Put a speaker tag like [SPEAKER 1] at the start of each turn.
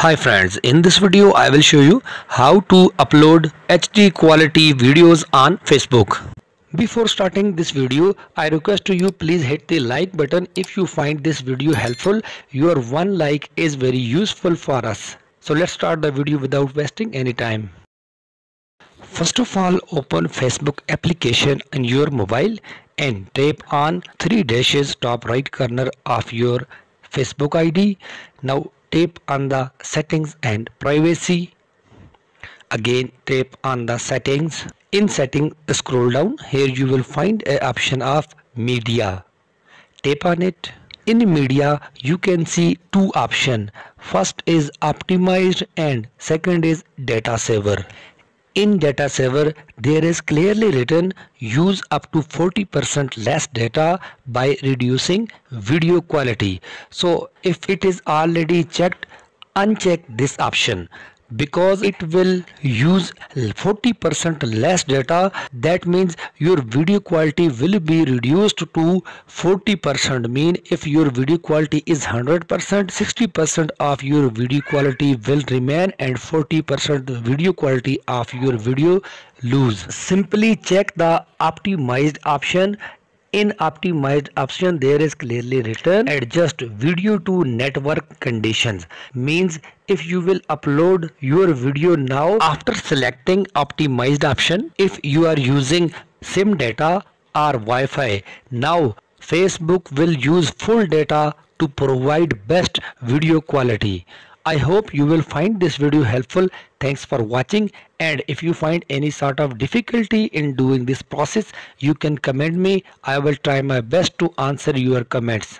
[SPEAKER 1] Hi friends, in this video I will show you how to upload HD quality videos on Facebook. Before starting this video, I request to you please hit the like button if you find this video helpful. Your one like is very useful for us. So let's start the video without wasting any time. First of all, open Facebook application on your mobile and tap on three dashes top right corner of your Facebook ID. Now tap on the settings and privacy. Again tap on the settings. In setting scroll down here you will find a option of media. Tap on it. In media you can see two options. First is optimized and second is data saver in data saver there is clearly written use up to 40% less data by reducing video quality. So if it is already checked uncheck this option because it will use 40% less data. That means your video quality will be reduced to 40% mean if your video quality is 100% 60% of your video quality will remain and 40% video quality of your video lose. Simply check the optimized option in optimized option there is clearly written adjust video to network conditions. Means if you will upload your video now after selecting optimized option if you are using sim data or wi-fi now facebook will use full data to provide best video quality I hope you will find this video helpful. Thanks for watching and if you find any sort of difficulty in doing this process, you can comment me. I will try my best to answer your comments.